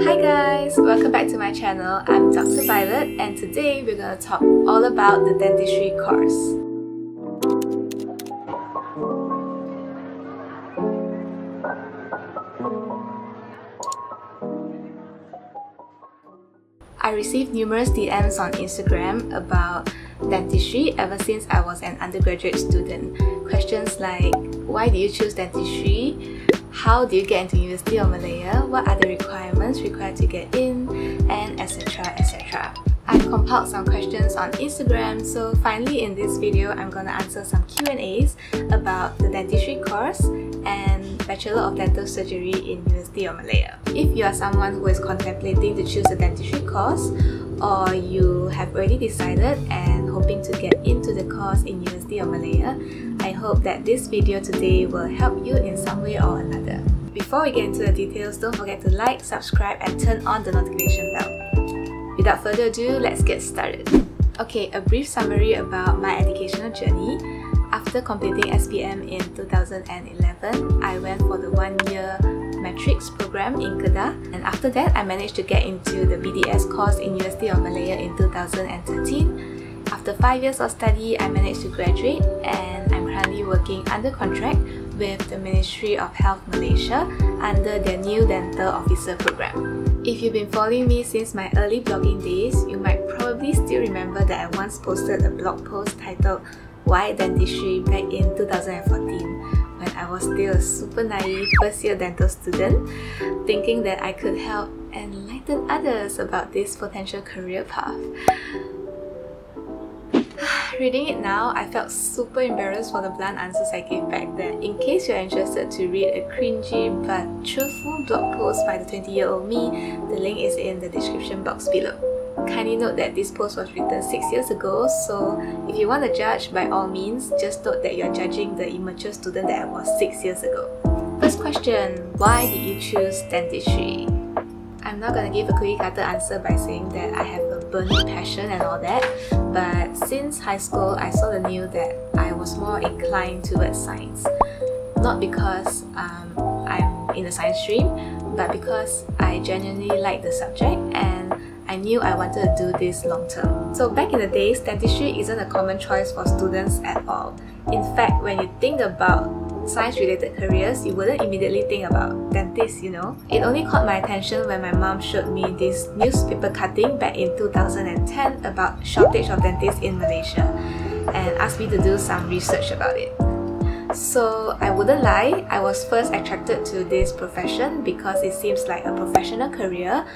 Hi guys, welcome back to my channel. I'm Dr. Violette and today we're going to talk all about the dentistry course. I received numerous DMs on Instagram about dentistry ever since I was an undergraduate student. Questions like, why do you choose dentistry? How do you get into University of Malaya? What are the requirements required to get in? And etc etc. I've compiled some questions on Instagram so finally in this video I'm gonna answer some Q&As about the dentistry course and Bachelor of Dental Surgery in University of Malaya. If you are someone who is contemplating to choose a dentistry course or you have already decided and hoping to get into the course in University of Malaya, I hope that this video today will help you in some way or another. Before we get into the details, don't forget to like, subscribe and turn on the notification bell. Without further ado, let's get started. Okay, a brief summary about my educational journey. After completing SPM in 2011, I went for the one-year matrics program in Kedah and after that I managed to get into the BDS course in University of Malaya in 2013. After 5 years of study, I managed to graduate and I'm currently working under contract with the Ministry of Health Malaysia under their new dental officer program. If you've been following me since my early blogging days, you might probably still remember that I once posted a blog post titled Why Dentistry back in 2014 when I was still a super naive first year dental student, thinking that I could help enlighten others about this potential career path. Reading it now, I felt super embarrassed for the blunt answers I gave back then. In case you're interested to read a cringy but truthful blog post by the 20-year-old me, the link is in the description box below. Kindly note that this post was written 6 years ago, so if you want to judge, by all means, just note that you're judging the immature student that I was 6 years ago. First question, why did you choose dentistry? I'm not gonna give a cookie cutter answer by saying that I have a burning passion and all that, but since high school, I sort of knew that I was more inclined towards science. Not because um, I'm in the science stream, but because I genuinely like the subject and I knew I wanted to do this long term. So back in the days, dentistry isn't a common choice for students at all. In fact, when you think about science-related careers, you wouldn't immediately think about dentists, you know. It only caught my attention when my mom showed me this newspaper cutting back in 2010 about shortage of dentists in Malaysia and asked me to do some research about it. So I wouldn't lie, I was first attracted to this profession because it seems like a professional career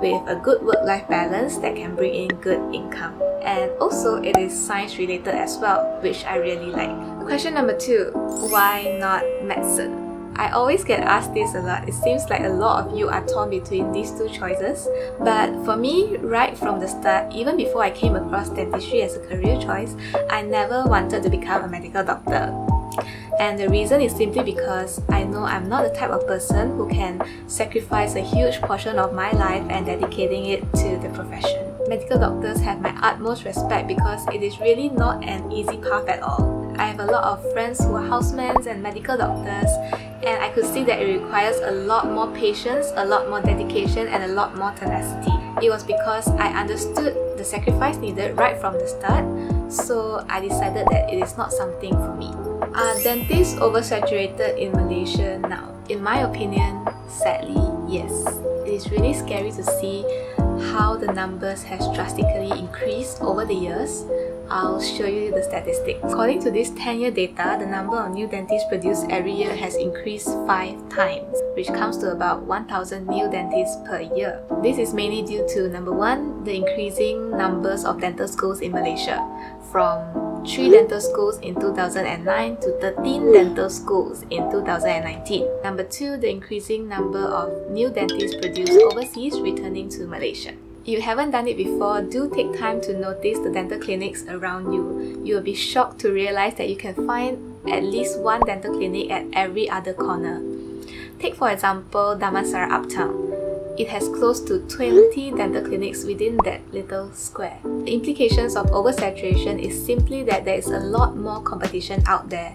with a good work-life balance that can bring in good income. And also it is science related as well, which I really like. Question number two, why not medicine? I always get asked this a lot. It seems like a lot of you are torn between these two choices. But for me, right from the start, even before I came across dentistry as a career choice, I never wanted to become a medical doctor. And the reason is simply because I know I'm not the type of person who can sacrifice a huge portion of my life and dedicating it to the profession. Medical doctors have my utmost respect because it is really not an easy path at all. I have a lot of friends who are housemen and medical doctors and I could see that it requires a lot more patience, a lot more dedication and a lot more tenacity. It was because I understood the sacrifice needed right from the start so I decided that it is not something for me. Uh, Are dentists oversaturated in Malaysia now? In my opinion, sadly, yes. It is really scary to see how the numbers has drastically increased over the years. I'll show you the statistics. According to this 10-year data, the number of new dentists produced every year has increased 5 times, which comes to about 1,000 new dentists per year. This is mainly due to number 1, the increasing numbers of dental schools in Malaysia, from 3 dental schools in 2009 to 13 dental schools in 2019. Number 2, the increasing number of new dentists produced overseas returning to Malaysia. If you haven't done it before, do take time to notice the dental clinics around you. You will be shocked to realize that you can find at least one dental clinic at every other corner. Take for example Damansara Uptown. It has close to 20 dental clinics within that little square. The implications of oversaturation is simply that there is a lot more competition out there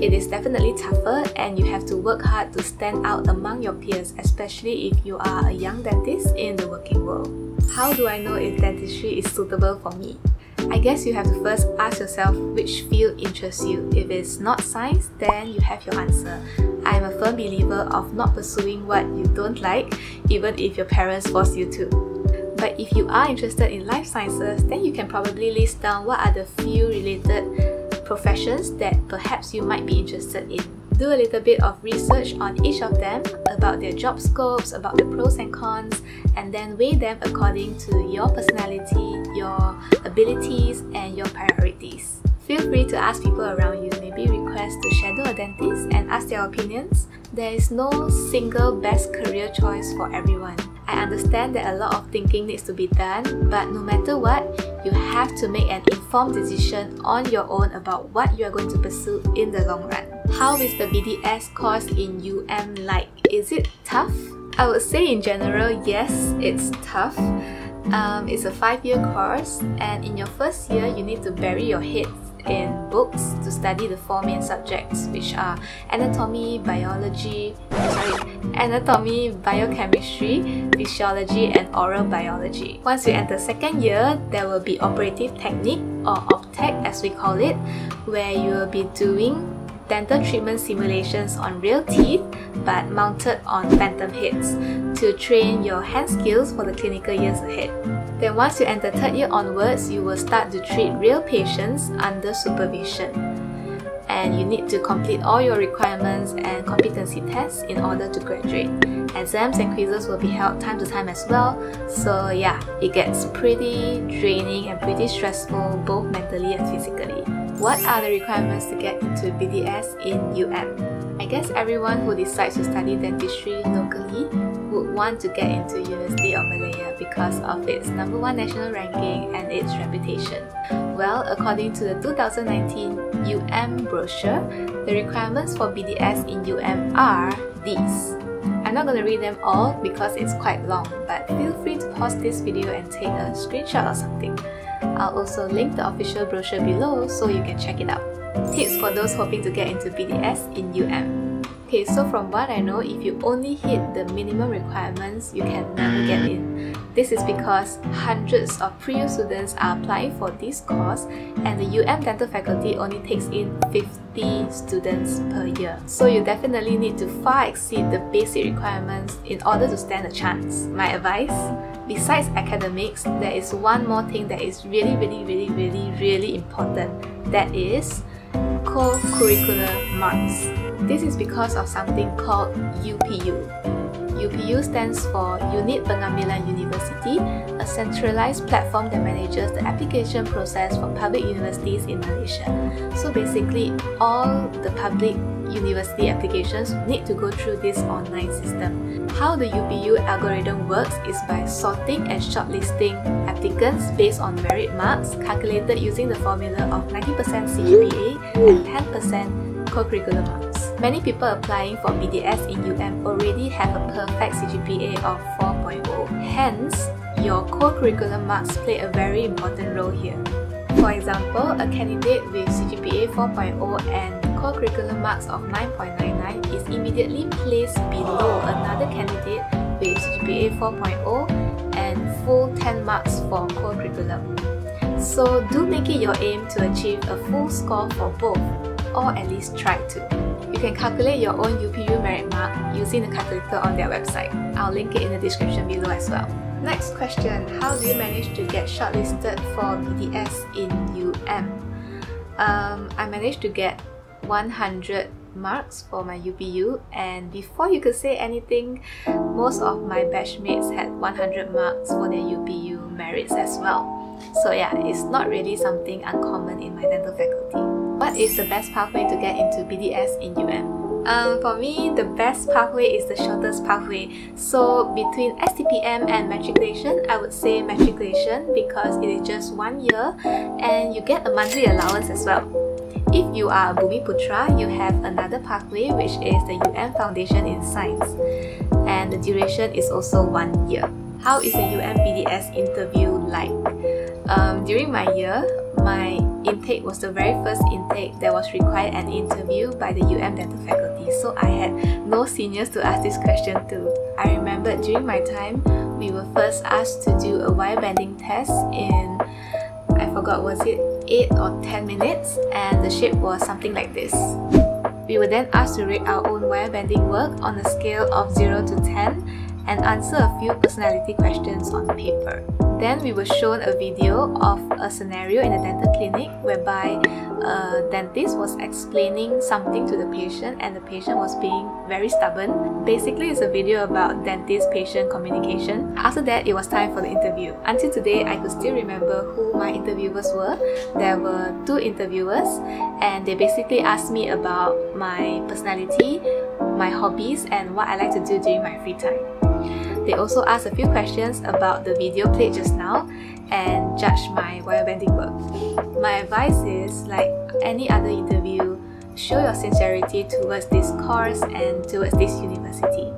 It is definitely tougher and you have to work hard to stand out among your peers, especially if you are a young dentist in the working world. How do I know if dentistry is suitable for me? I guess you have to first ask yourself which field interests you. If it's not science, then you have your answer. I'm a firm believer of not pursuing what you don't like, even if your parents force you to. But if you are interested in life sciences, then you can probably list down what are the few related professions that perhaps you might be interested in. Do a little bit of research on each of them about their job scopes, about the pros and cons, and then weigh them according to your personality, your abilities, and your priorities. Feel free to ask people around you, maybe request to shadow a dentist and ask their opinions. There is no single best career choice for everyone. I understand that a lot of thinking needs to be done, but no matter what, you have to make an informed decision on your own about what you are going to pursue in the long run. How is the BDS course in UM like? Is it tough? I would say in general, yes, it's tough. Um, it's a five-year course and in your first year, you need to bury your head in books to study the four main subjects which are anatomy, biology, sorry, anatomy, biochemistry, physiology and oral biology. Once you enter second year, there will be operative technique or OPTEC as we call it, where you will be doing dental treatment simulations on real teeth but mounted on phantom heads to train your hand skills for the clinical years ahead. Then once you enter third year onwards, you will start to treat real patients under supervision. And you need to complete all your requirements and competency tests in order to graduate. Exams and quizzes will be held time to time as well, so yeah, it gets pretty draining and pretty stressful both mentally and physically. What are the requirements to get into BDS in UM? I guess everyone who decides to study dentistry locally would want to get into University of Malaya because of its number one national ranking and its reputation. Well, according to the 2019 UM brochure, the requirements for BDS in UM are these. I'm not going to read them all because it's quite long, but feel free to pause this video and take a screenshot or something. I'll also link the official brochure below so you can check it out. Tips for those hoping to get into BDS in UM. Okay, so from what I know, if you only hit the minimum requirements, you can never get in. This is because hundreds of pre-U students are applying for this course and the UM dental faculty only takes in 50 students per year. So you definitely need to far exceed the basic requirements in order to stand a chance. My advice? Besides academics, there is one more thing that is really, really, really, really, really important. That is co-curricular marks. This is because of something called UPU. UPU stands for Unit Pengambilan University, a centralized platform that manages the application process for public universities in Malaysia. So basically, all the public university applications need to go through this online system. How the UPU algorithm works is by sorting and shortlisting applicants based on merit marks calculated using the formula of 90% CGPA and 10% co-curricular marks. Many people applying for BDS in UM already have a perfect CGPA of 4.0. Hence, your co-curricular marks play a very important role here. For example, a candidate with CGPA 4.0 and co-curricular marks of 9.99 is immediately placed below another candidate with CGPA 4.0 and full 10 marks for co-curriculum. So do make it your aim to achieve a full score for both, or at least try to. You can calculate your own UPU merit mark using the calculator on their website. I'll link it in the description below as well. Next question, how do you manage to get shortlisted for BDS in UM? Um, I managed to get 100 marks for my UPU and before you could say anything, most of my batchmates had 100 marks for their UPU merits as well. So yeah, it's not really something uncommon in my dental faculty. What is the best pathway to get into BDS in UM? Um, for me, the best pathway is the shortest pathway. So between STPM and matriculation, I would say matriculation because it is just one year and you get a monthly allowance as well. If you are a Bumiputra, you have another pathway which is the UM Foundation in Science and the duration is also one year. How is a UM BDS interview like? Um, during my year, my intake was the very first intake that was required an interview by the UM dental faculty, so I had no seniors to ask this question to. I remember during my time, we were first asked to do a wire bending test in, I forgot, was it 8 or 10 minutes, and the shape was something like this. We were then asked to rate our own wire bending work on a scale of 0 to 10 and answer a few personality questions on paper. Then we were shown a video of a scenario in a dental clinic whereby a dentist was explaining something to the patient and the patient was being very stubborn. Basically, it's a video about dentist-patient communication. After that, it was time for the interview. Until today, I could still remember who my interviewers were. There were two interviewers and they basically asked me about my personality, my hobbies and what I like to do during my free time. They also asked a few questions about the video played just now and judged my wire bending work. My advice is, like any other interview, show your sincerity towards this course and towards this university.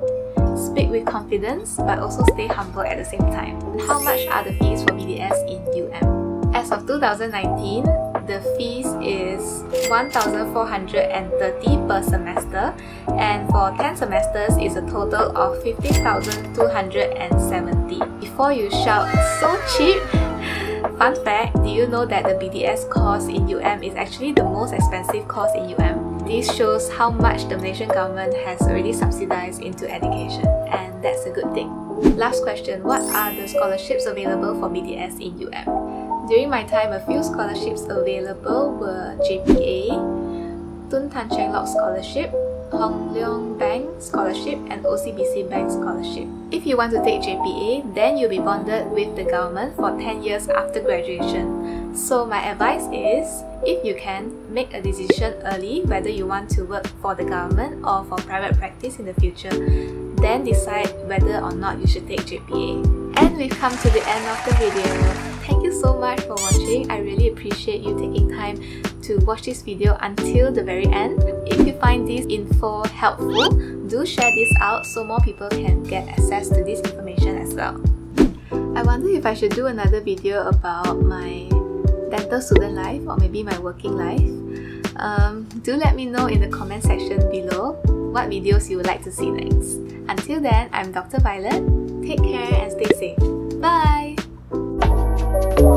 Speak with confidence but also stay humble at the same time. How much are the fees for BDS in UM? As of 2019, the fees is 1,430 per semester and for 10 semesters is a total of 15,270. Before you shout, so cheap! Fun fact, do you know that the BDS course in UM is actually the most expensive course in UM? This shows how much the Malaysian government has already subsidized into education and that's a good thing. Last question, what are the scholarships available for BDS in UM? During my time, a few scholarships available were JPA, Tun Tan Cheng Lock Scholarship, Hong Leong Bank Scholarship and OCBC Bank Scholarship. If you want to take JPA, then you'll be bonded with the government for 10 years after graduation. So my advice is, if you can, make a decision early whether you want to work for the government or for private practice in the future. Then decide whether or not you should take JPA. And we've come to the end of the video. Thank you so much for watching. I really appreciate you taking time to watch this video until the very end. If you find this info helpful, do share this out so more people can get access to this information as well. I wonder if I should do another video about my dental student life or maybe my working life. Um, do let me know in the comment section below what videos you would like to see next. Until then, I'm Dr. Violette. Take care and stay safe. Bye! You.